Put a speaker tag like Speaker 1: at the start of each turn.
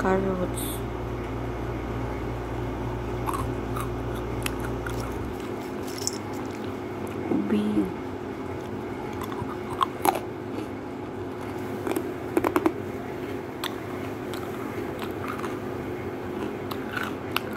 Speaker 1: кажется. Убил.